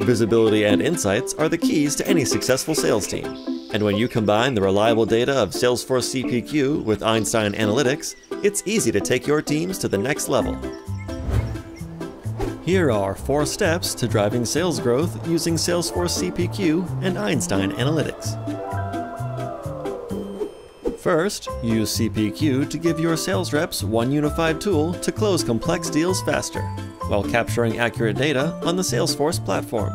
Visibility and insights are the keys to any successful sales team. And when you combine the reliable data of Salesforce CPQ with Einstein Analytics, it's easy to take your teams to the next level. Here are four steps to driving sales growth using Salesforce CPQ and Einstein Analytics. First, use CPQ to give your sales reps one unified tool to close complex deals faster, while capturing accurate data on the Salesforce platform.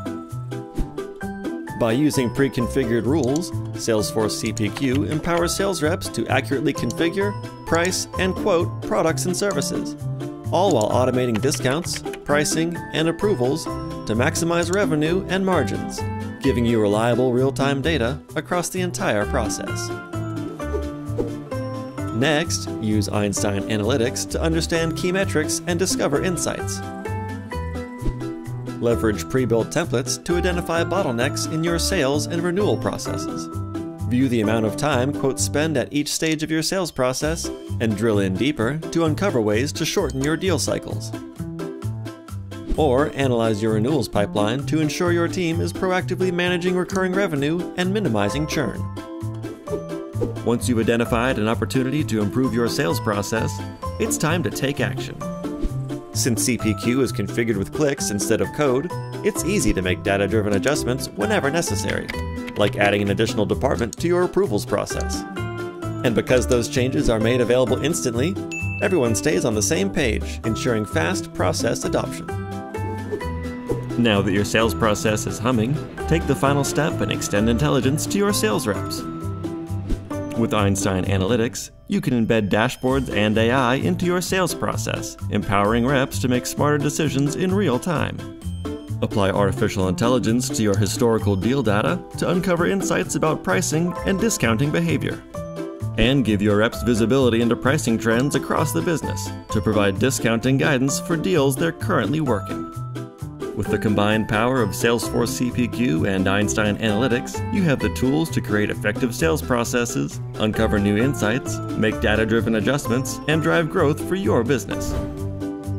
By using pre-configured rules, Salesforce CPQ empowers sales reps to accurately configure, price, and quote products and services, all while automating discounts, pricing, and approvals to maximize revenue and margins, giving you reliable real-time data across the entire process. Next, use Einstein Analytics to understand key metrics and discover insights. Leverage pre-built templates to identify bottlenecks in your sales and renewal processes. View the amount of time quotes spend at each stage of your sales process and drill in deeper to uncover ways to shorten your deal cycles. Or analyze your renewals pipeline to ensure your team is proactively managing recurring revenue and minimizing churn. Once you've identified an opportunity to improve your sales process, it's time to take action. Since CPQ is configured with clicks instead of code, it's easy to make data driven adjustments whenever necessary, like adding an additional department to your approvals process. And because those changes are made available instantly, everyone stays on the same page, ensuring fast process adoption. Now that your sales process is humming, take the final step and extend intelligence to your sales reps. With Einstein Analytics, you can embed dashboards and AI into your sales process, empowering reps to make smarter decisions in real time. Apply artificial intelligence to your historical deal data to uncover insights about pricing and discounting behavior. And give your reps visibility into pricing trends across the business to provide discounting guidance for deals they're currently working. With the combined power of Salesforce CPQ and Einstein Analytics, you have the tools to create effective sales processes, uncover new insights, make data driven adjustments, and drive growth for your business.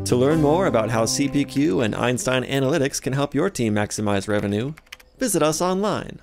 To learn more about how CPQ and Einstein Analytics can help your team maximize revenue, visit us online